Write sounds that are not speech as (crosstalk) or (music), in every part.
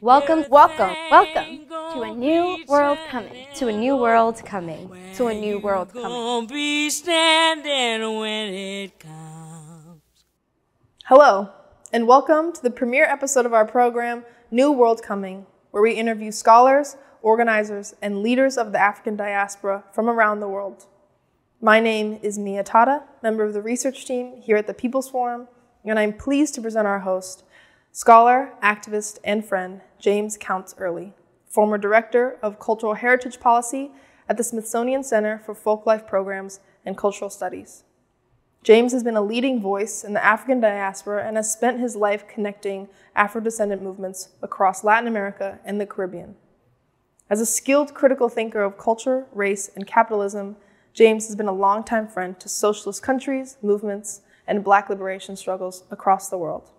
Welcome, welcome, welcome to a new world coming. To a new world coming. To a new world coming. Gonna be standing when it comes. Hello, and welcome to the premiere episode of our program, New World Coming, where we interview scholars, organizers, and leaders of the African diaspora from around the world. My name is Mia Tata, member of the research team here at the People's Forum, and I'm pleased to present our host, scholar, activist, and friend James Counts Early, former director of cultural heritage policy at the Smithsonian Center for Folklife Programs and Cultural Studies. James has been a leading voice in the African diaspora and has spent his life connecting Afro descendant movements across Latin America and the Caribbean. As a skilled critical thinker of culture, race, and capitalism, James has been a longtime friend to socialist countries, movements, and black liberation struggles across the world.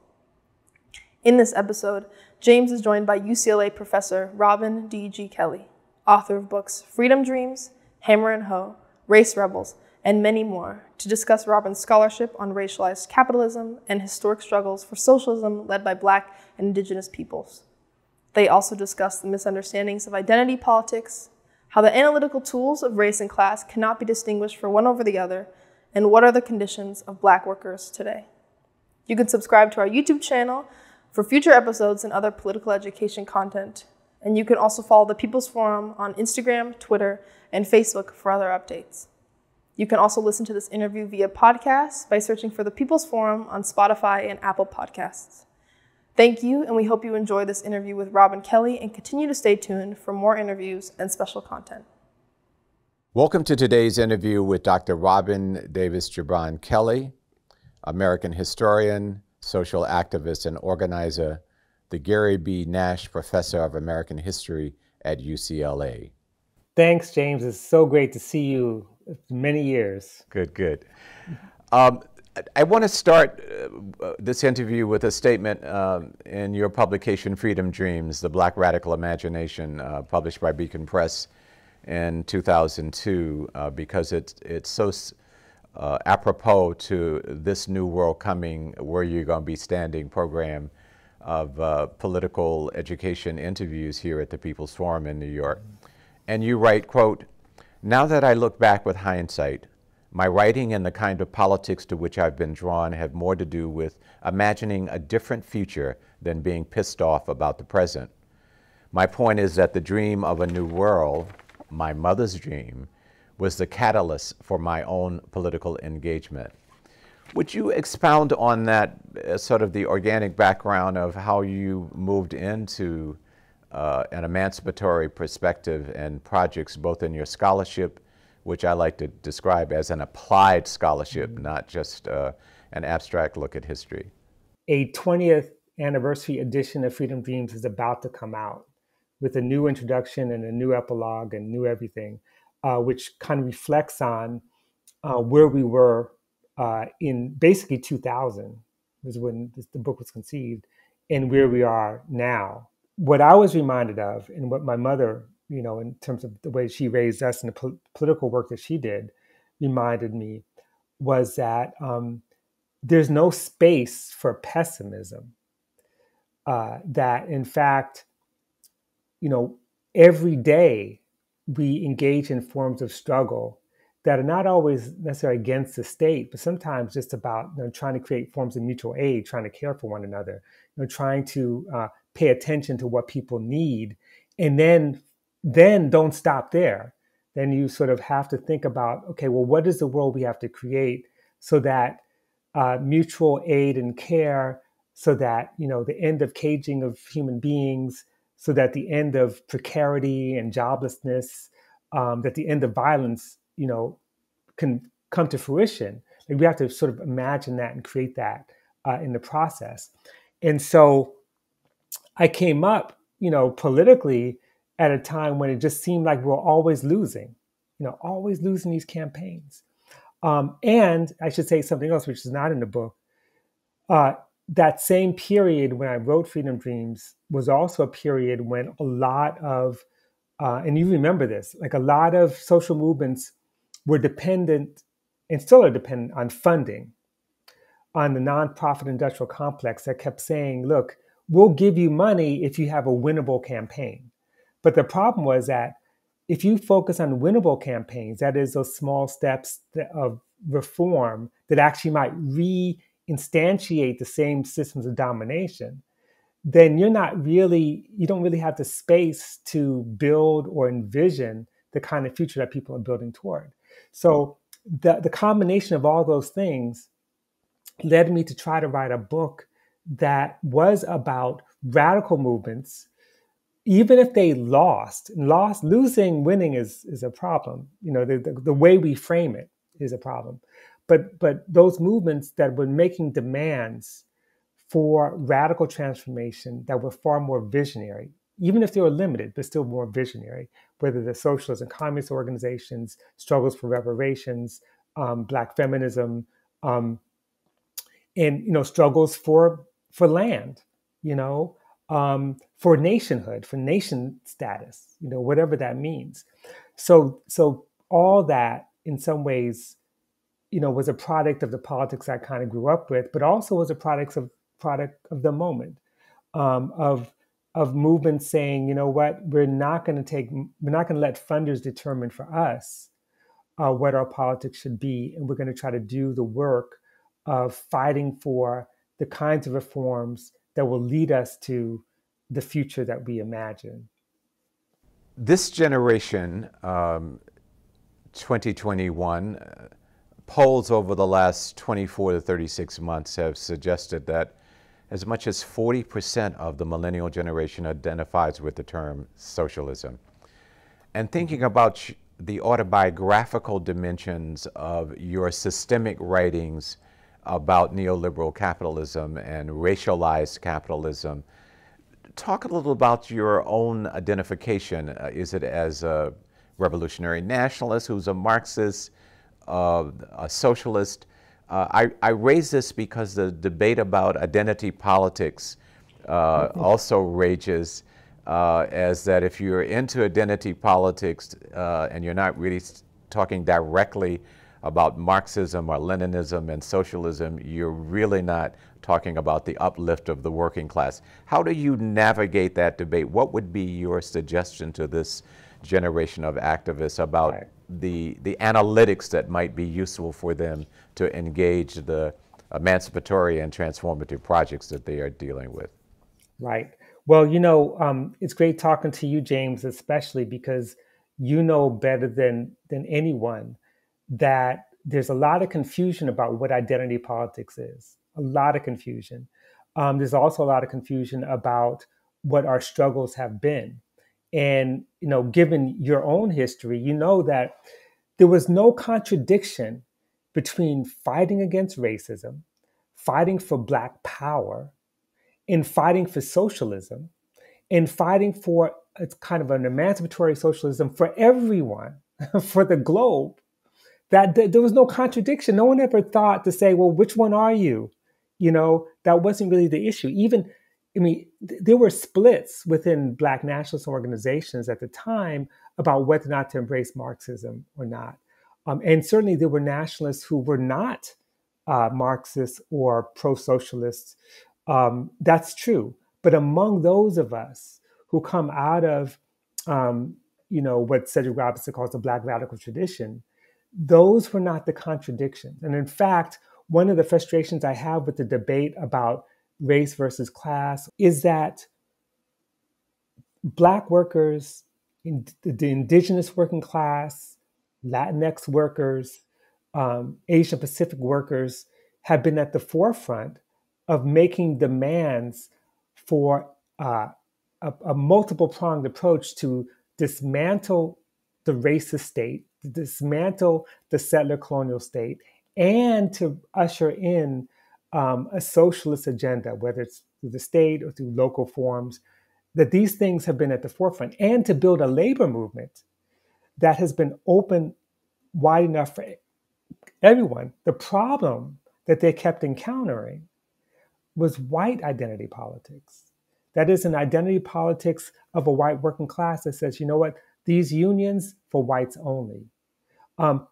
In this episode, James is joined by UCLA professor Robin D.G. Kelley, author of books Freedom Dreams, Hammer and Hoe, Race Rebels, and many more, to discuss Robin's scholarship on racialized capitalism and historic struggles for socialism led by black and indigenous peoples. They also discuss the misunderstandings of identity politics, how the analytical tools of race and class cannot be distinguished for one over the other, and what are the conditions of black workers today. You can subscribe to our YouTube channel for future episodes and other political education content. And you can also follow the People's Forum on Instagram, Twitter, and Facebook for other updates. You can also listen to this interview via podcast by searching for the People's Forum on Spotify and Apple Podcasts. Thank you, and we hope you enjoy this interview with Robin Kelley and continue to stay tuned for more interviews and special content. Welcome to today's interview with Dr. Robin Davis Gibran Kelley, American historian, social activist, and organizer, the Gary B. Nash Professor of American History at UCLA. Thanks, James. It's so great to see you. Many years. Good, good. Um, I want to start uh, this interview with a statement um, in your publication, Freedom Dreams, The Black Radical Imagination, uh, published by Beacon Press in 2002, uh, because it's, it's so uh, apropos to this new world coming, where you're going to be standing program of uh, political education interviews here at the People's Forum in New York. And you write, quote, now that I look back with hindsight, my writing and the kind of politics to which I've been drawn have more to do with imagining a different future than being pissed off about the present. My point is that the dream of a new world, my mother's dream, was the catalyst for my own political engagement. Would you expound on that uh, sort of the organic background of how you moved into uh, an emancipatory perspective and projects both in your scholarship which I like to describe as an applied scholarship, mm-hmm. not just uh, an abstract look at history. A 20th anniversary edition of Freedom Dreams is about to come out with a new introduction and a new epilogue and new everything, uh, which kind of reflects on uh, where we were uh, in basically 2000 was when this, the book was conceived and where we are now. What I was reminded of and what my mother you know, in terms of the way she raised us and the po- political work that she did, reminded me was that um, there's no space for pessimism. Uh, that in fact, you know, every day we engage in forms of struggle that are not always necessarily against the state, but sometimes just about you know, trying to create forms of mutual aid, trying to care for one another, you know, trying to uh, pay attention to what people need, and then then don't stop there. Then you sort of have to think about okay, well, what is the world we have to create so that uh, mutual aid and care, so that you know the end of caging of human beings, so that the end of precarity and joblessness, um, that the end of violence, you know, can come to fruition. Like we have to sort of imagine that and create that uh, in the process. And so I came up, you know, politically at a time when it just seemed like we were always losing, you know, always losing these campaigns. Um, and I should say something else, which is not in the book. Uh, that same period when I wrote Freedom Dreams was also a period when a lot of, uh, and you remember this, like a lot of social movements were dependent and still are dependent on funding. on the nonprofit industrial complex that kept saying, look, we'll give you money if you have a winnable campaign. But the problem was that if you focus on winnable campaigns, that is, those small steps of reform that actually might re-instantiate the same systems of domination, then you're not really, you don't really have the space to build or envision the kind of future that people are building toward. So the, the combination of all those things led me to try to write a book that was about radical movements even if they lost. Lost losing winning is is a problem. You know the, the, the, way we frame it is a problem but but those movements that were making demands for radical transformation that were far more visionary even if they were limited but still more visionary whether the socialist and communist organizations struggles for reparations um, black feminism um, and you know struggles for for land you know um, for nationhood for nation status you know whatever that means. So so all that in some ways you know was a product of the politics i kind of grew up with but also was a product of product of the moment um, of of movements saying you know what we're not going to take we're not going to let funders determine for us uh, what our politics should be and we're going to try to do the work of fighting for the kinds of reforms that will lead us to the future that we imagine. This generation, um, 2021, uh, polls over the last 24 to 36 months have suggested that as much as 40% of the millennial generation identifies with the term socialism. And thinking about the autobiographical dimensions of your systemic writings about neoliberal capitalism and racialized capitalism. Talk a little about your own identification. Uh, is it as a revolutionary nationalist who's a Marxist, a socialist? Uh, I, I, raise this because the debate about identity politics uh, mm-hmm. also rages uh, as that if you're into identity politics uh, and you're not really talking directly about Marxism or Leninism and socialism, you're really not talking about the uplift of the working class. How do you navigate that debate? What would be your suggestion to this generation of activists about right. The, the analytics that might be useful for them to engage the emancipatory and transformative projects that they are dealing with? Right. Well, you know, um, it's great talking to you, James, especially because you know better than than anyone that there's a lot of confusion about what identity politics is. A lot of confusion. Um, there's also a lot of confusion about what our struggles have been. And you know, given your own history, you know that there was no contradiction between fighting against racism, fighting for black power, and fighting for socialism, and fighting for it's kind of an emancipatory socialism for everyone, (laughs) for the globe, that, that there was no contradiction. No one ever thought to say, well, which one are you? You know, that wasn't really the issue. Even, I mean, th- there were splits within Black nationalist organizations at the time about whether or not to embrace Marxism or not. Um, and certainly there were nationalists who were not uh, Marxists or pro socialists. Um, that's true. But among those of us who come out of, um, you know, what Cedric Robinson calls the Black radical tradition, those were not the contradictions. And in fact, one of the frustrations I have with the debate about race versus class is that Black workers, the indigenous working class, Latinx workers, um, Asia Pacific workers have been at the forefront of making demands for uh, a, a multiple pronged approach to dismantle the racist state dismantle the settler colonial state and to usher in um, a socialist agenda, whether it's through the state or through local forms, that these things have been at the forefront, and to build a labor movement that has been open wide enough for everyone. The problem that they kept encountering was white identity politics. That is an identity politics of a white working class that says, you know what, these unions for whites only. Um,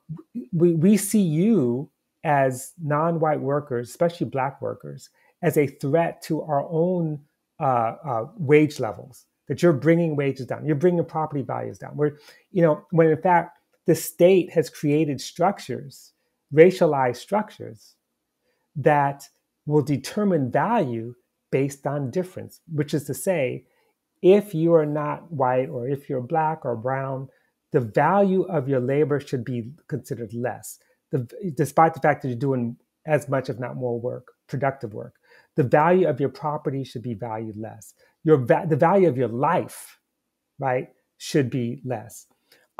we, we see you as non-white workers, especially black workers, as a threat to our own uh, uh, wage levels. That you're bringing wages down, you're bringing property values down. Where, you know, when in fact the state has created structures, racialized structures, that will determine value based on difference, which is to say, if you are not white or if you're black or brown, the value of your labor should be considered less, the, despite the fact that you're doing as much, if not more work, productive work. The value of your property should be valued less. Your va- the value of your life, right, should be less.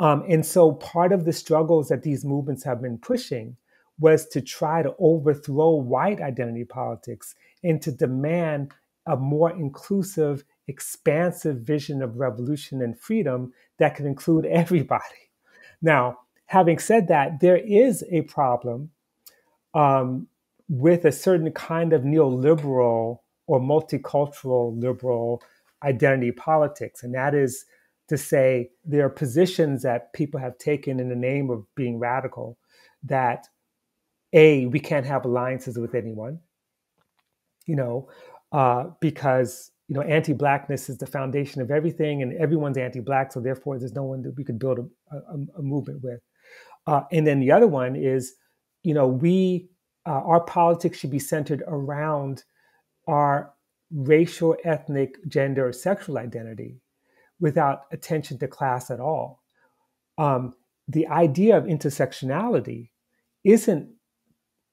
Um, and so part of the struggles that these movements have been pushing was to try to overthrow white identity politics and to demand a more inclusive, expansive vision of revolution and freedom that could include (laughs) everybody. Now, having said that, there is a problem um, with a certain kind of neoliberal or multicultural liberal identity politics, and that is to say there are positions that people have taken in the name of being radical that a we can't have alliances with anyone you know uh, because you know anti-blackness is the foundation of everything and everyone's anti-black so therefore there's no one that we could build a, a, a movement with uh, and then the other one is you know we uh, our politics should be centered around our racial ethnic gender or sexual identity without attention to class at all um, the idea of intersectionality isn't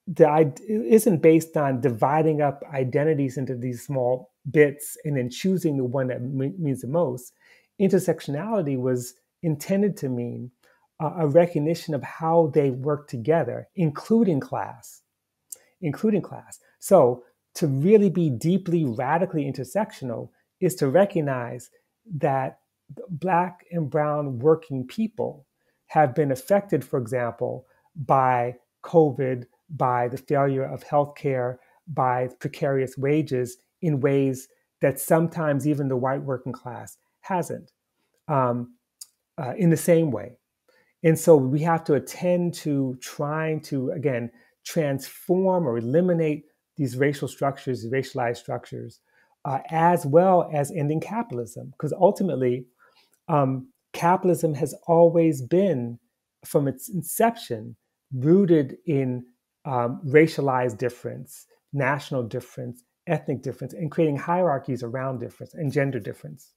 the isn't based on dividing up identities into these small bits and then choosing the one that means the most. Intersectionality was intended to mean a recognition of how they work together, including class, including class. So to really be deeply, radically intersectional is to recognize that black and brown working people have been affected, for example, by COVID, by the failure of healthcare, by precarious wages in ways that sometimes even the white working class hasn't um, uh, in the same way. And so we have to attend to trying to, again, transform or eliminate these racial structures, racialized structures, uh, as well as ending capitalism. Because ultimately, um, capitalism has always been, from its inception, rooted in um, racialized difference, national difference, ethnic difference, and creating hierarchies around difference and gender difference.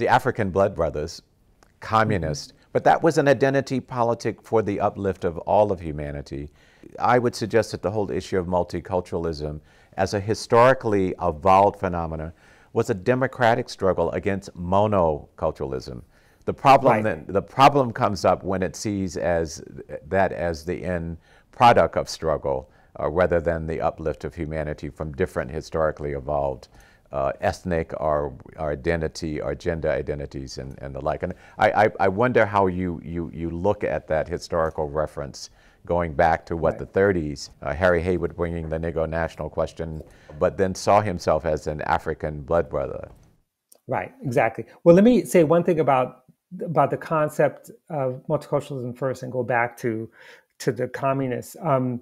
The African Blood Brothers, communist, mm-hmm. but that was an identity politic for the uplift of all of humanity. I would suggest that the whole issue of multiculturalism as a historically evolved phenomenon was a democratic struggle against monoculturalism. The problem right. the problem comes up when it sees as that as the end product of struggle, uh, rather than the uplift of humanity from different historically evolved uh, ethnic our, or, identity our gender identities and, and the like. And I, I, I, wonder how you, you, you look at that historical reference going back to what right. the 30s, uh, Harry Haywood bringing the Negro national question, but then saw himself as an African blood brother. Right, exactly. Well, let me say one thing about about the concept of multiculturalism first and go back to to the communists um,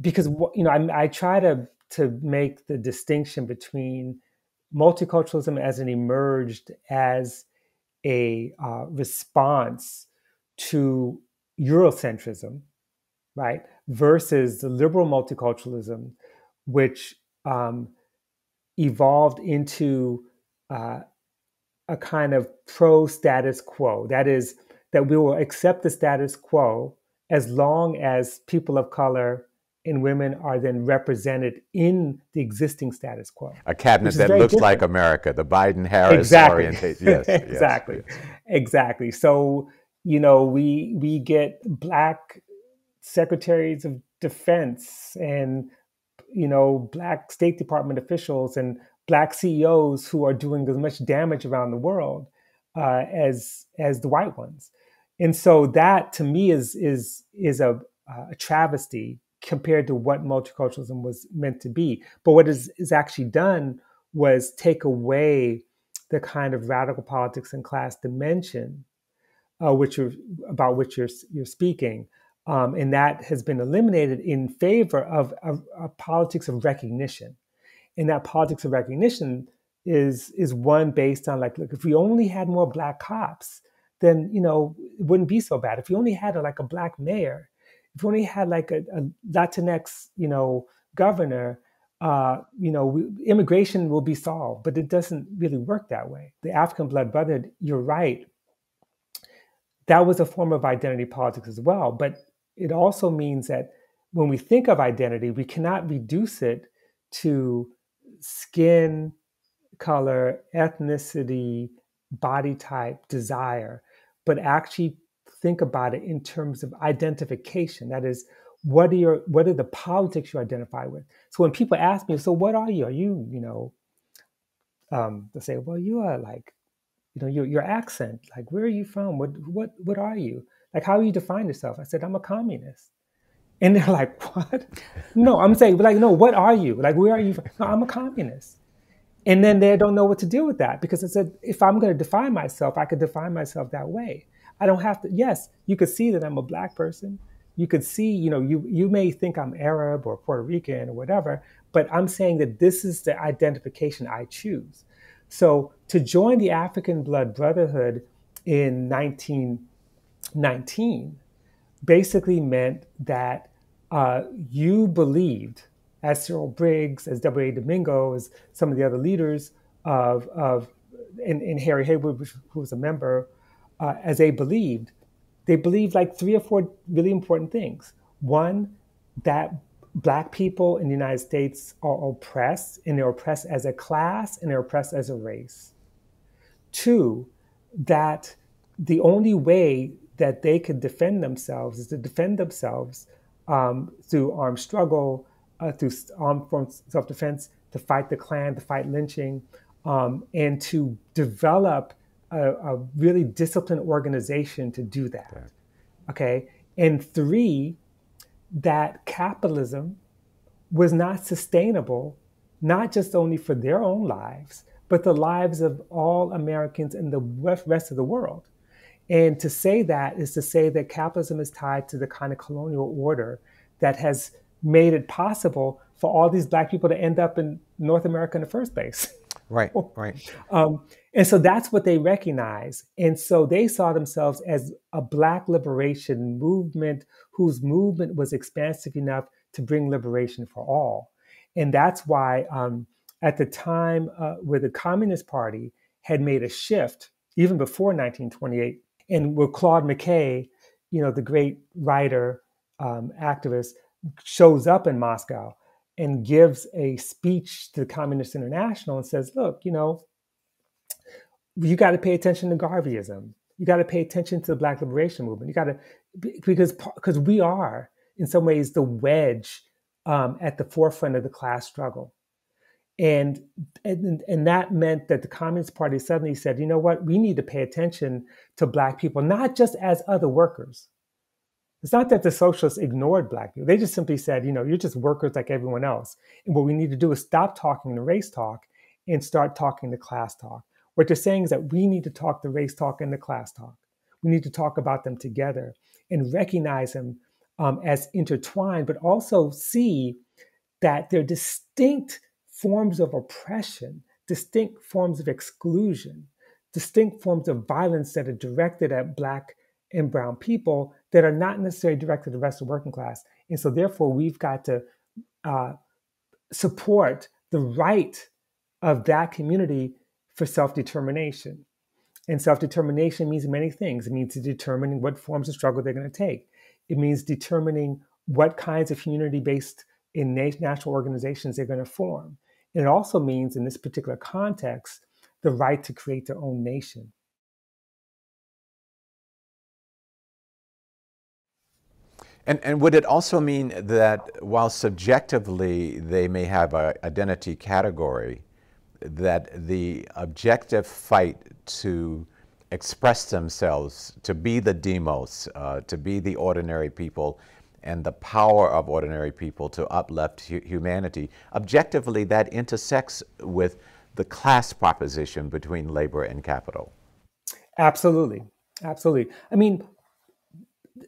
because you know I, I, try to to make the distinction between multiculturalism as it emerged as a uh, response to Eurocentrism, right, versus the liberal multiculturalism, which um, evolved into uh, a kind of pro status quo. That is, that we will accept the status quo as long as people of color and women are then represented in the existing status quo. A cabinet that looks different. like America, the Biden Harris exactly. orientation. Yes, (laughs) exactly. Yes. Exactly. So, you know, we we get black secretaries of defense and you know, black State Department officials and black CEOs who are doing as much damage around the world uh, as as the white ones. And so that to me is is is a, a travesty compared to what multiculturalism was meant to be. But what is, is actually done was take away the kind of radical politics and class dimension uh, which you're, about which you're, you're speaking. Um, and that has been eliminated in favor of a politics of recognition. And that politics of recognition is is one based on like, look, if we only had more black cops, then you know it wouldn't be so bad. If we only had a, like a black mayor, if only had like a, a Latinx, you know, governor, uh, you know, we, immigration will be solved. But it doesn't really work that way. The African Blood Brotherhood, you're right. That was a form of identity politics as well. But it also means that when we think of identity, we cannot reduce it to skin color, ethnicity, body type, desire, but actually think about it in terms of identification. That is, what are your what are the politics you identify with? So when people ask me, so what are you? Are you, you know, um, they say, well, you are like, you know, your your accent, like where are you from? What what what are you? Like how do you define yourself? I said, I'm a communist. And they're like, (laughs) what? no, I'm saying, like, no, what are you? Like, where are you from? No, I'm a communist. And then they don't know what to do with that because I said, if I'm going to define myself, I could define myself that way. I don't have to, yes, you could see that I'm a black person. You could see, you know, you, you may think I'm Arab or Puerto Rican or whatever, but I'm saying that this is the identification I choose. So to join the African Blood Brotherhood in 1919 basically meant that uh, you believed as Cyril Briggs, as W.A. Domingo, as some of the other leaders of, of and, and Harry Haywood, who was a member, uh, as they believed, they believed like three or four really important things. One, that Black people in the United States are oppressed, and they're oppressed as a class and they're oppressed as a race. Two, that the only way that they could defend themselves is to defend themselves um, through armed struggle, uh, through armed forms self defense, to fight the Klan, to fight lynching, um, and to develop a, a, really disciplined organization to do that. Okay. okay. And three, that capitalism was not sustainable, not just only for their own lives, but the lives of all Americans and the rest of the world. And to say that is to say that capitalism is tied to the kind of colonial order that has made it possible for all these black people to end up in North America in the first place. Right, (laughs) right. um, and so that's what they recognize. And so they saw themselves as a black liberation movement whose movement was expansive enough to bring liberation for all. And that's why um, at the time uh, where the Communist Party had made a shift, even before 1928, and where Claude McKay, you know, the great writer, um, activist, shows up in Moscow and gives a speech to the Communist International and says, look, you know, you got to pay attention to Garveyism. You got to pay attention to the Black Liberation Movement. You got to, because because we are in some ways the wedge um, at the forefront of the class struggle. And, and and that meant that the Communist Party suddenly said, you know what, we need to pay attention to Black people, not just as other workers, it's not that the socialists ignored black people. They just simply said, you know, you're just workers like everyone else. And what we need to do is stop talking the race talk and start talking the class talk. What they're saying is that we need to talk the race talk and the class talk. We need to talk about them together and recognize them um, as intertwined, but also see that they're distinct forms of oppression, distinct forms of exclusion, distinct forms of violence that are directed at Black and brown people that are not necessarily directed at the rest of the working class. And so, therefore, we've got to uh, support the right of that community for self determination. And self determination means many things. It means determining what forms of struggle they're going to take, it means determining what kinds of community based in national organizations they're going to form. And it also means, in this particular context, the right to create their own nation. And, and would it also mean that while subjectively they may have an identity category, that the objective fight to express themselves, to be the demos, uh, to be the ordinary people, and the power of ordinary people to uplift hu humanity, objectively that intersects with the class proposition between labor and capital? Absolutely. Absolutely. I mean,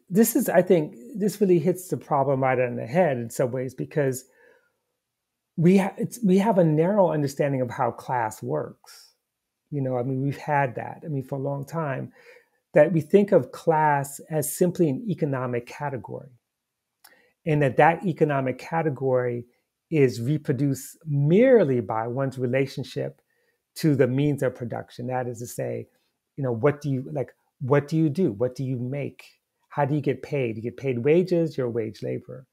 this is, I think, this really hits the problem right on the head in some ways because we ha- we have a narrow understanding of how class works. You know, I mean, we've had that. I mean, for a long time, that we think of class as simply an economic category, and that that economic category is reproduced merely by one's relationship to the means of production. That is to say, you know, what do you like? What do you do? What do you make? How do you get paid? You get paid wages. You're a wage laborer.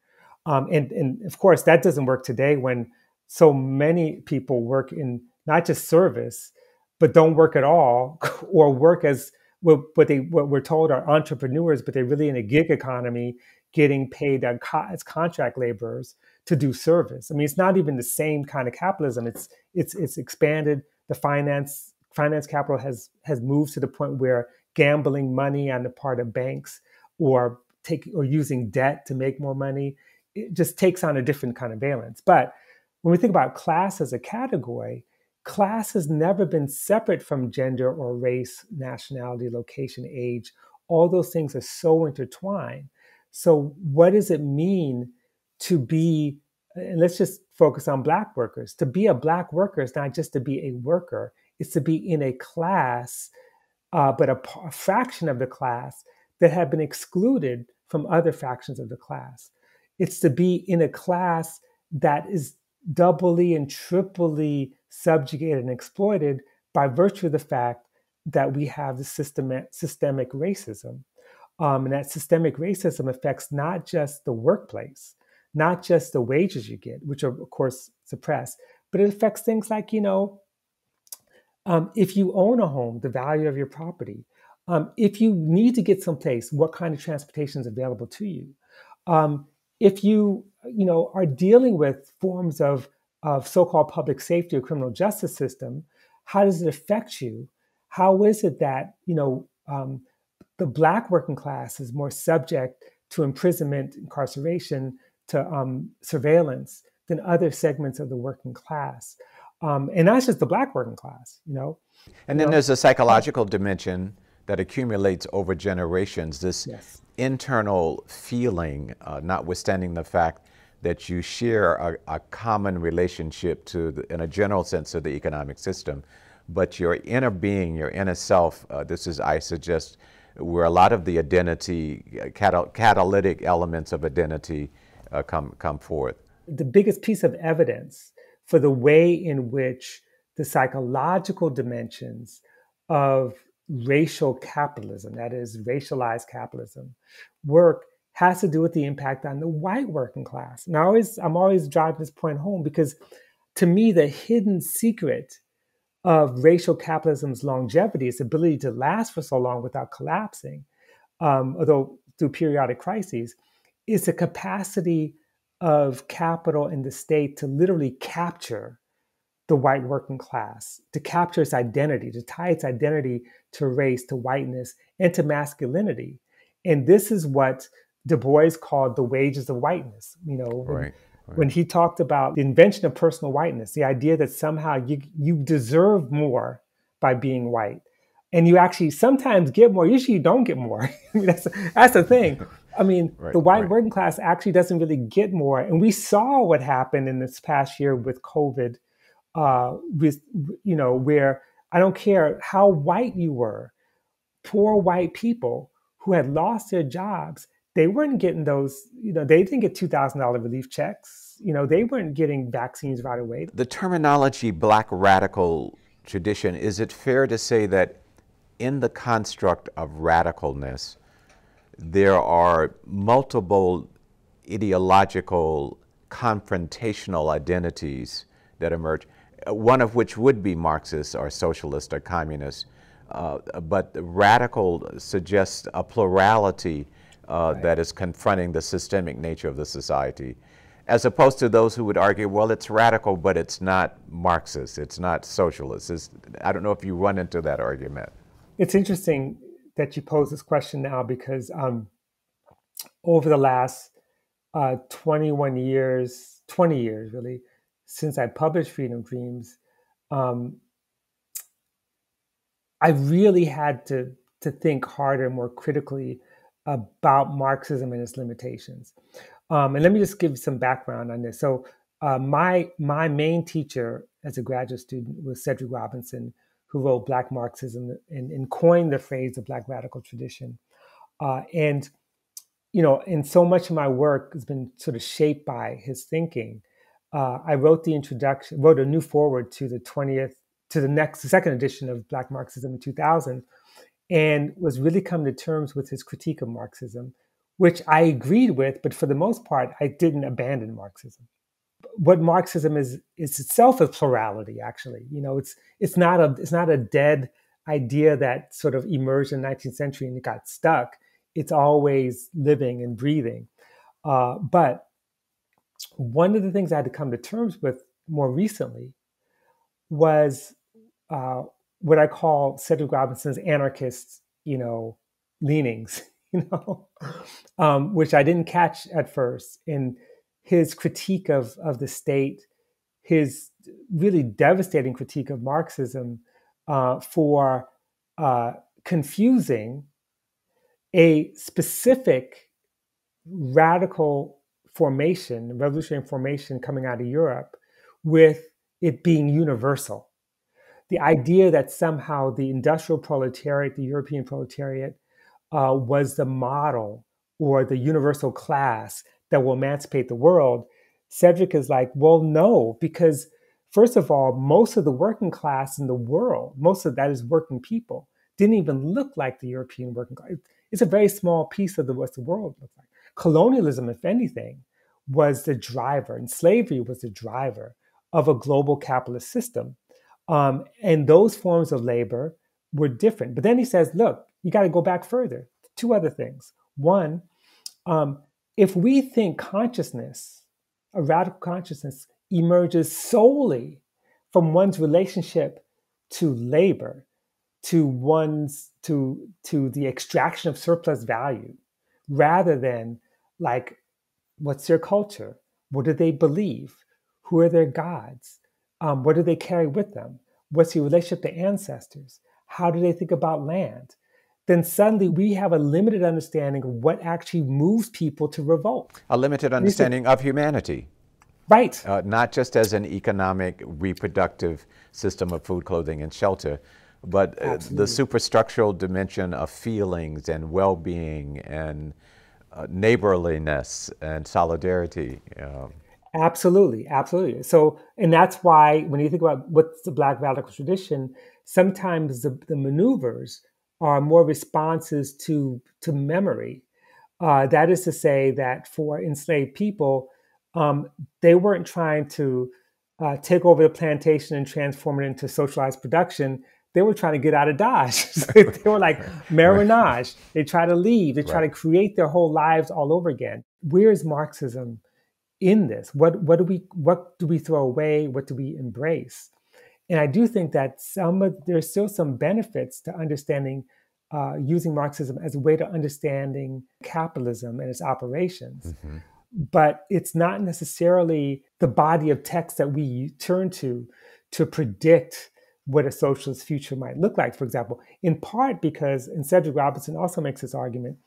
Um, and, and of course, that doesn't work today when so many people work in not just service, but don't work at all (laughs) or work as what, they what we're told are entrepreneurs, but they're really in a gig economy, getting paid as contract laborers to do service. I mean, it's not even the same kind of capitalism. It's it's it's expanded. The finance finance capital has has moved to the point where gambling money on the part of banks or take or using debt to make more money it just takes on a different kind of valence. But when we think about class as a category class has never been separate from gender or race nationality location age. All those things are so intertwined. So what does it mean to be and let's just focus on black workers. To be a black worker is not just to be a worker. It's to be in a class uh, but a, a fraction of the class that have been excluded from other fractions of the class. It's to be in a class that is doubly and triply subjugated and exploited by virtue of the fact that we have the systemic, systemic racism. Um, and that systemic racism affects not just the workplace, not just the wages you get, which are, of course, suppressed, but it affects things like, you know, um, if you own a home, the value of your property, um, if you need to get someplace, what kind of transportation is available to you? If you, you know, are dealing with forms of, of so-called public safety or criminal justice system, how does it affect you? How is it that, you know, um, the black working class is more subject to imprisonment, incarceration, to um, surveillance than other segments of the working class? Um, and that's just the black working class, you know. And then know? there's a psychological dimension that accumulates over generations, this yes. internal feeling, uh, notwithstanding the fact that you share a, a common relationship to, the, in a general sense, to the economic system, but your inner being, your inner self, uh, this is, I suggest, where a lot of the identity, uh, catal- catalytic elements of identity uh, come, come forth. The biggest piece of evidence for the way in which the psychological dimensions of racial capitalism, that is, racialized capitalism, work has to do with the impact on the white working class. And I always, I'm always driving this point home because to me, the hidden secret of racial capitalism's longevity, its ability to last for so long without collapsing, um, although through periodic crises, is the capacity of capital in the state to literally capture the white working class, to capture its identity, to tie its identity to race, to whiteness, and to masculinity. And this is what Du Bois called the wages of whiteness. You know, right. when he talked about the invention of personal whiteness, the idea that somehow you you deserve more by being white. And you actually sometimes get more. Usually, you don't get more. (laughs) that's that's the thing. (laughs) I mean, right, the white working class actually doesn't really get more. And we saw what happened in this past year with COVID uh, with you know where I don't care how white you were, poor white people who had lost their jobs, they weren't getting those. You know, they didn't get two thousand dollar relief checks. You know, they weren't getting vaccines right away. The terminology "black radical" tradition is it fair to say that in the construct of radicalness, there are multiple ideological confrontational identities that emerge one of which would be Marxist or socialist or communist. Uh, but radical suggests a plurality uh, right. that is confronting the systemic nature of the society, as opposed to those who would argue, well, it's radical, but it's not Marxist, it's not socialist. It's, I don't know if you run into that argument. It's interesting that you pose this question now because um, over the last uh, 21 years, 20 years really, since I published Freedom Dreams, um, I really had to to think harder, more critically about Marxism and its limitations. Um, and let me just give some background on this. So, uh, my my main teacher as a graduate student was Cedric Robinson, who wrote Black Marxism and, and coined the phrase the Black radical tradition. Uh, and you know, and so much of my work has been sort of shaped by his thinking. Uh, I wrote the introduction, wrote a new foreword to the 20th, to the next, second edition of Black Marxism in 2000, and was really come to terms with his critique of Marxism, which I agreed with, but for the most part, I didn't abandon Marxism. What Marxism is is itself a plurality. Actually, you know, it's it's not a it's not a dead idea that sort of emerged in the 19th century and it got stuck it's always living and breathing. Uh, but one of the things I had to come to terms with more recently was uh, what I call Cedric Robinson's anarchist, you know, leanings, (laughs) you know, um, which I didn't catch at first. In his critique of of the state, his really devastating critique of Marxism uh, for uh, confusing a specific radical formation, revolutionary formation coming out of Europe, with it being universal. The idea that somehow the industrial proletariat, the European proletariat, uh, was the model or the universal class that will emancipate the world. Cedric is like, well, no, because first of all, most of the working class in the world, most of that is working people, didn't even look like the European working class. It's a very small piece of the what the world looks like. Colonialism, if anything, was the driver, and slavery was the driver of a global capitalist system. Um, and those forms of labor were different. But then he says, look, you got to go back further. Two other things. One, um, if we think consciousness, a radical consciousness, emerges solely from one's relationship to labor, to one's to to the extraction of surplus value rather than like what's their culture? What do they believe? Who are their gods? Um, what do they carry with them? What's the relationship to ancestors? How do they think about land? Then suddenly we have a limited understanding of what actually moves people to revolt. A limited understanding of humanity. Right. Uh, not just as an economic reproductive system of food clothing and shelter but uh, the superstructural dimension of feelings and well-being and uh, neighborliness and solidarity. Um, absolutely, absolutely. So, and that's why when you think about what's the Black radical tradition, sometimes the, the maneuvers are more responses to to memory. Uh, that is to say that for enslaved people, um, they weren't trying to uh, take over the plantation and transform it into socialized production they were trying to get out of Dodge. (laughs) (laughs) they were like marronage. They try to leave. They try right. to create their whole lives all over again. Where is Marxism in this? What what do we what do we throw away? What do we embrace? And I do think that some of there's still some benefits to understanding uh, using Marxism as a way to understanding capitalism and its operations. Mm-hmm. But it's not necessarily the body of text that we turn to to predict what a socialist future might look like, for example, in part because, and Cedric Robinson also makes this argument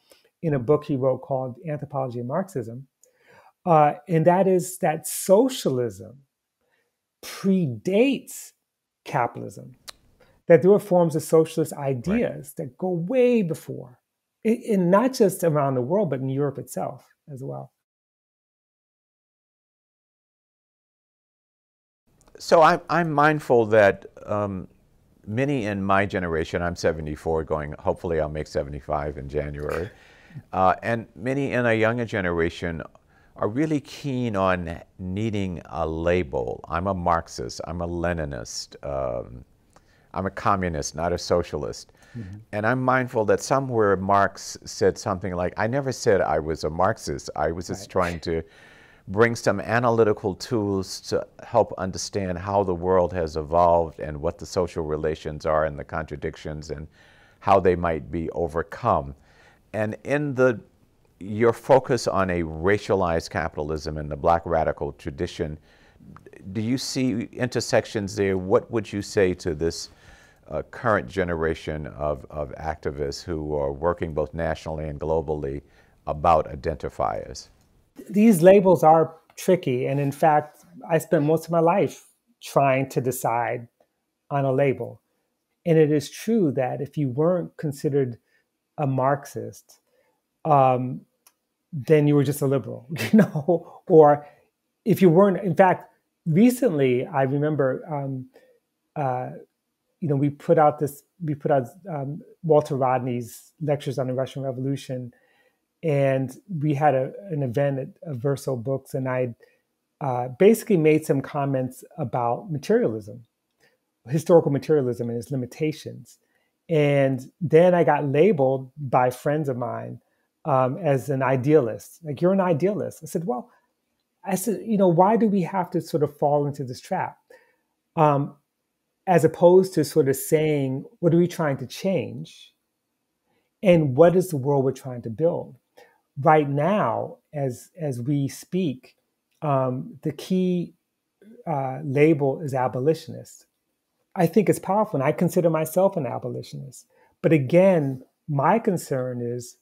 in a book he wrote called Anthropology of Marxism, uh, and that is that socialism predates capitalism, that there are forms of socialist ideas right. that go way before, and not just around the world, but in Europe itself as well. So I'm, I'm mindful that um, many in my generation, I'm 74, going, hopefully I'll make 75 in January, (laughs) uh, and many in a younger generation are really keen on needing a label. I'm a Marxist, I'm a Leninist, um, I'm a communist, not a socialist. Mm-hmm. And I'm mindful that somewhere Marx said something like, I never said I was a Marxist, I was just right. trying to bring some analytical tools to help understand how the world has evolved and what the social relations are and the contradictions and how they might be overcome. And in the your focus on a racialized capitalism and the black radical tradition, do you see intersections there? What would you say to this uh, current generation of, of activists who are working both nationally and globally about identifiers? These labels are tricky. And in fact, I spent most of my life trying to decide on a label. And it is true that if you weren't considered a Marxist, um, then you were just a liberal, (laughs) you know, or if you weren't, in fact, recently I remember, um, uh, you know, we put out this, we put out um, Walter Rodney's lectures on the Russian Revolution, and we had a, an event at, Verso Books, and I uh, basically made some comments about materialism, historical materialism, and its limitations. And then I got labeled by friends of mine um, as an idealist. Like, you're an idealist. I said, well, I said, you know, why do we have to sort of fall into this trap? Um, as opposed to sort of saying, what are we trying to change? And what is the world we're trying to build? Right now, as, as we speak, um, the key uh, label is abolitionist. I think it's powerful, and I consider myself an abolitionist. But again, my concern is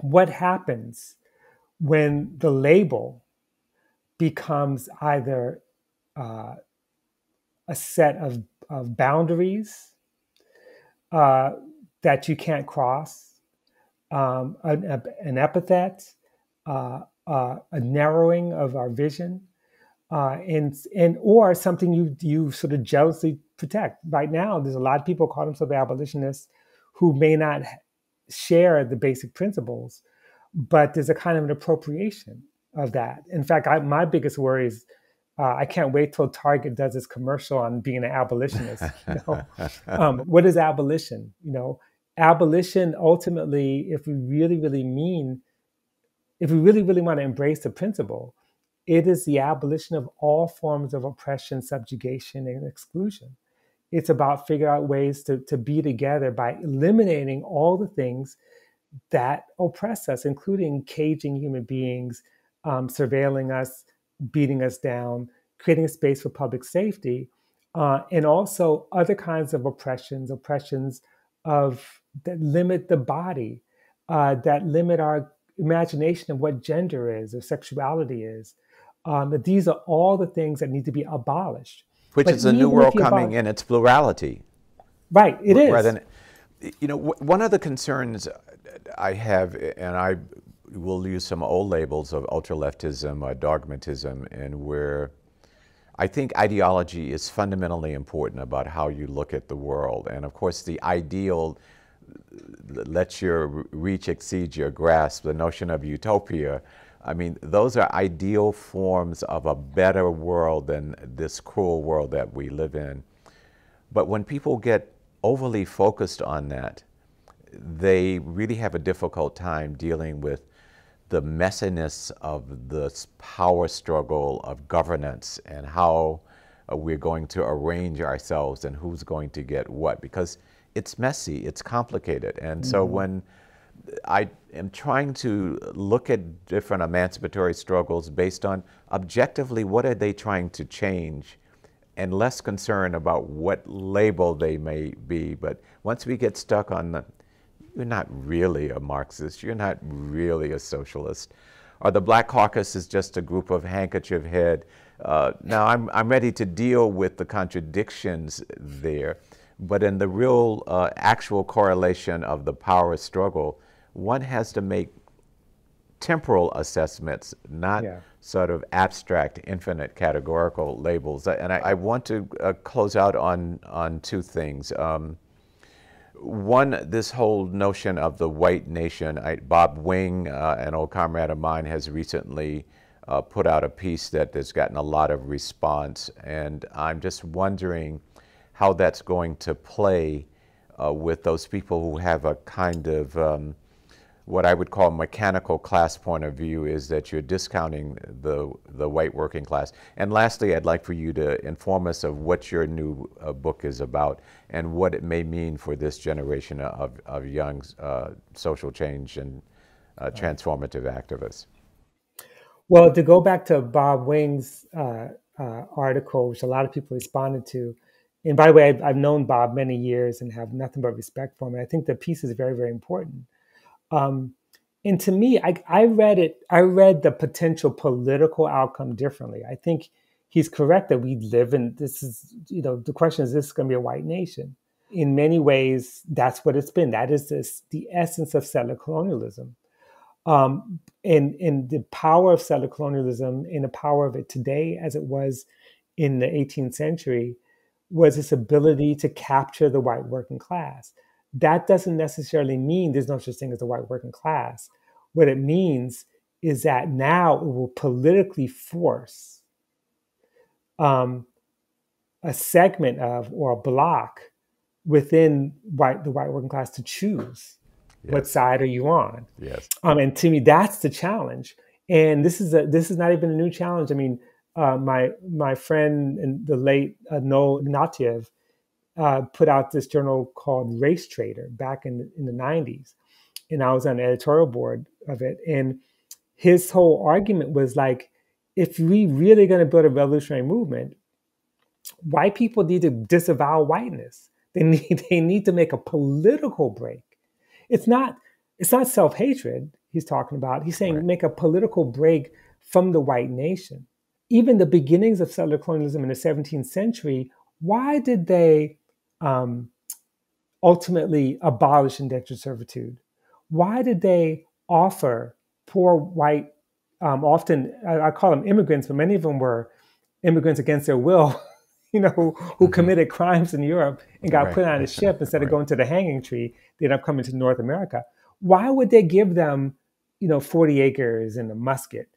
what happens when the label becomes either uh, a set of, of boundaries uh, that you can't cross, um, an, an, epithet, uh, uh, a narrowing of our vision, uh, and and or something you you sort of jealously protect. Right now, there's a lot of people call themselves abolitionists who may not share the basic principles, but there's a kind of an appropriation of that. In fact, I, my biggest worry is uh, I can't wait till Target does this commercial on being an abolitionist. (laughs) You know? um, what is abolition? You know, abolition ultimately, if we really, really mean, if we really, really want to embrace the principle, it is the abolition of all forms of oppression, subjugation, and exclusion. It's about figuring out ways to, to be together by eliminating all the things that oppress us, including caging human beings, um, surveilling us, beating us down, creating a space for public safety, uh, and also other kinds of oppressions, oppressions of that limit the body, uh, that limit our imagination of what gender is or sexuality is. Um, that these are all the things that need to be abolished. Which but is a new world coming in its plurality. Right, it is. Than, you know, one of the concerns I have, and I will use some old labels of ultra-leftism or dogmatism, and where I think ideology is fundamentally important about how you look at the world. And of course, the ideal lets your reach exceed your grasp, the notion of utopia. I mean, those are ideal forms of a better world than this cruel world that we live in. But when people get overly focused on that, they really have a difficult time dealing with the messiness of this power struggle of governance and how uh, we're going to arrange ourselves and who's going to get what because it's messy, it's complicated. And mm-hmm. so when I am trying to look at different emancipatory struggles based on objectively what are they trying to change and less concerned about what label they may be. But once we get stuck on the, you're not really a Marxist, you're not really a socialist, or the Black Caucus is just a group of handkerchief head. Uh, now I'm, I'm ready to deal with the contradictions there, but in the real uh, actual correlation of the power struggle, one has to make temporal assessments, not yeah. sort of abstract, infinite categorical labels. And I, I want to uh, close out on, on two things. Um, one, this whole notion of the white nation. I, Bob Wing, uh, an old comrade of mine, has recently uh, put out a piece that has gotten a lot of response. And I'm just wondering how that's going to play uh, with those people who have a kind of um, what I would call a mechanical class point of view is that you're discounting the, the white working class. And lastly, I'd like for you to inform us of what your new uh, book is about and what it may mean for this generation of, of young uh, social change and uh, transformative activists. Well, to go back to Bob Wing's uh, uh, article, which a lot of people responded to, and by the way, I've, I've, known Bob many years and have nothing but respect for him. And I think the piece is very, very important. Um, and to me, I, I read it. I read the potential political outcome differently. I think he's correct that we live in this is you know the question is this is going to be a white nation in many ways that's what it's been that is this the essence of settler colonialism um, and and the power of settler colonialism and the power of it today as it was in the 18th century was its ability to capture the white working class that doesn't necessarily mean there's no such thing as the white working class what it means is that now it will politically force um, a segment of or a block within white the white working class to choose yes. what side are you on. Yes. Um, and to me, that's the challenge. And this is a this is not even a new challenge. I mean, uh, my my friend and the late uh, Noel Ignatiev uh, put out this journal called Race Traitor back in in the '90s, and I was on the editorial board of it. And his whole argument was like, if we really going to build a revolutionary movement, white people need to disavow whiteness. They (laughs) need they need to make a political break. It's not it's not self hatred he's talking about. He's saying right. make a political break from the white nation. Even the beginnings of settler colonialism in the 17th century, why did they um, ultimately abolish indentured servitude? Why did they offer poor white um, often I, I, call them immigrants, but many of them were immigrants against their will, (laughs) you know, who, who mm-hmm. committed crimes in Europe and got right. put on a (laughs) ship instead right. of going to the hanging tree. They ended up coming to North America. Why would they give them, you know, 40 acres and a musket?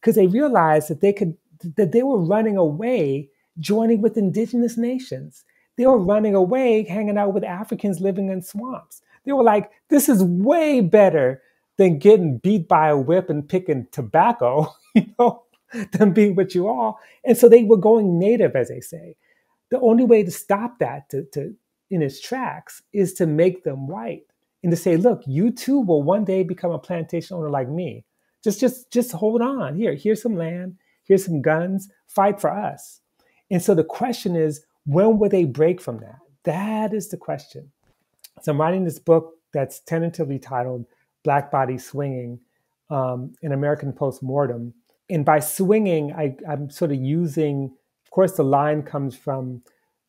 Because they realized that they could that they were running away, joining with indigenous nations. They were running away, hanging out with Africans living in swamps. They were like, this is way better than getting beat by a whip and picking tobacco, (laughs) you know, than being what you are. And so they were going native, as they say. The only way to stop that to, to in its tracks is to make them white and to say, look, you too will one day become a plantation owner like me. Just just just hold on. Here, here's some land, here's some guns, fight for us. And so the question is, when will they break from that? That is the question. So I'm writing this book that's tentatively titled Black Body Swinging, um, an American Postmortem. And by swinging, I, am sort of using, of course, the line comes from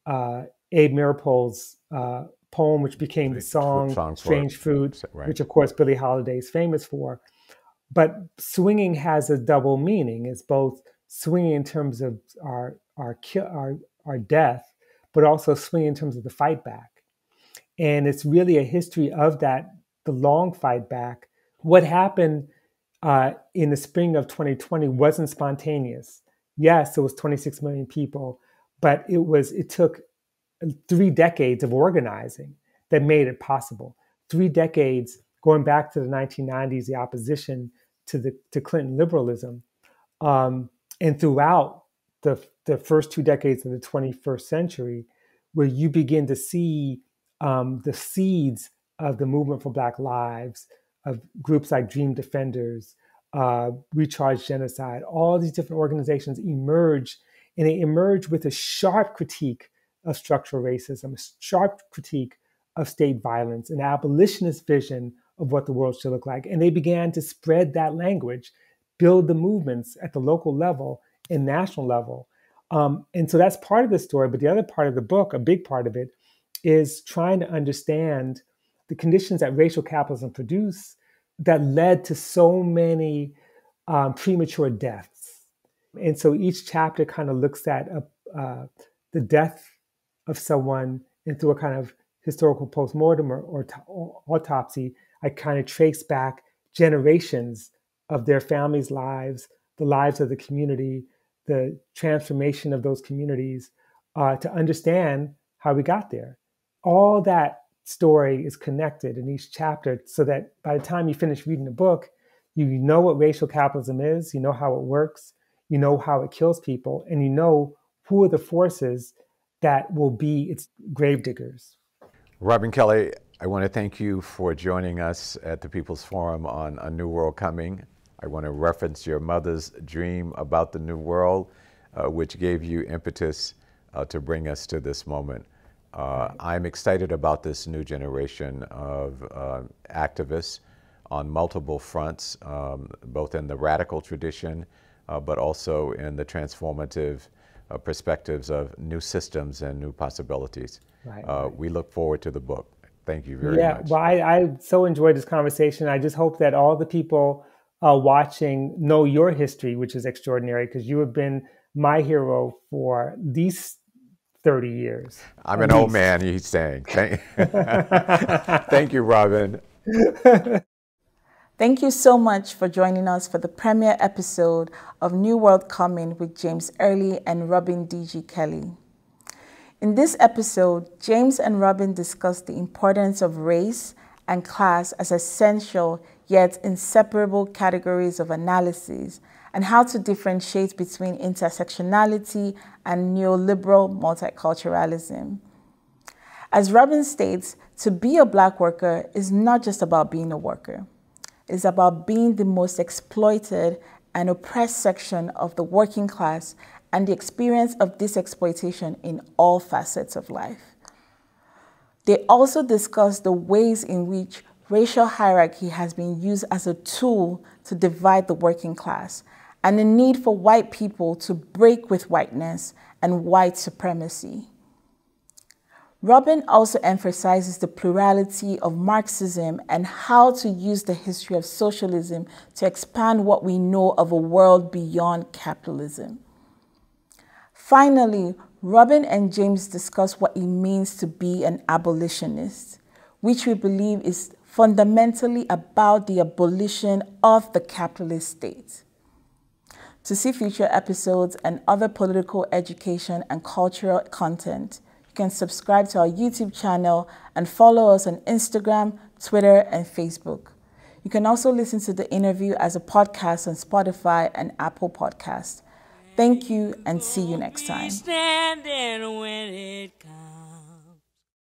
uh, Abe Meeropol's uh, poem, which became the song Strange Fruit, right. which, of course, Billie Holiday is famous for. But swinging has a double meaning. It's both swinging in terms of our, our, our, our death, but also swinging in terms of the fight back. And it's really a history of that the long fight back. What happened uh, in the spring of 2020 wasn't spontaneous. Yes, it was 26 million people, but it was it took three decades of organizing that made it possible. Three decades going back to the 1990s, the opposition to the to Clinton liberalism, um, and throughout the the first two decades of the 21st century, where you begin to see um, the seeds of the movement for Black Lives, of groups like Dream Defenders, uh, We Charge Genocide, all these different organizations emerge, and they emerge with a sharp critique of structural racism, a sharp critique of state violence, an abolitionist vision of what the world should look like. And they began to spread that language, build the movements at the local level and national level. Um, and so that's part of the story. But the other part of the book, a big part of it, is trying to understand the conditions that racial capitalism produced that led to so many um, premature deaths. And so each chapter kind of looks at a, uh, the death of someone and through a kind of historical postmortem or, or, or autopsy, I kind of trace back generations of their families' lives, the lives of the community, the transformation of those communities uh, to understand how we got there. All that story is connected in each chapter so that by the time you finish reading the book, you know what racial capitalism is, you know how it works, you know how it kills people, and you know who are the forces that will be its gravediggers. Robin Kelley, I want to thank you for joining us at the People's Forum on A New World Coming. I want to reference your mother's dream about the New World, uh, which gave you impetus uh, to bring us to this moment. Uh, I'm excited about this new generation of uh, activists on multiple fronts, um, both in the radical tradition, uh, but also in the transformative uh, perspectives of new systems and new possibilities. Right, uh, right. We look forward to the book. Thank you very yeah, much. Yeah, well, I, I, so enjoyed this conversation. I just hope that all the people uh, watching know your history, which is extraordinary because you have been my hero for these 30 years. I'm an least. old man, he's saying. Thank, (laughs) (laughs) Thank you, Robin. (laughs) Thank you so much for joining us for the premiere episode of New World Coming with James Early and Robin D.G. Kelley. In this episode, James and Robin discuss the importance of race and class as essential yet inseparable categories of analysis and how to differentiate between intersectionality and neoliberal multiculturalism. As Robin states, to be a black worker is not just about being a worker. It is about being the most exploited and oppressed section of the working class and the experience of this exploitation in all facets of life. They also discuss the ways in which racial hierarchy has been used as a tool to divide the working class and the need for white people to break with whiteness and white supremacy. Robin also emphasizes the plurality of Marxism and how to use the history of socialism to expand what we know of a world beyond capitalism. Finally, Robin and James discuss what it means to be an abolitionist, which we believe is fundamentally about the abolition of the capitalist state. To see future episodes and other political education and cultural content, you can subscribe to our YouTube channel and follow us on Instagram, Twitter, and Facebook. You can also listen to the interview as a podcast on Spotify and Apple Podcast. Thank you and see you next time.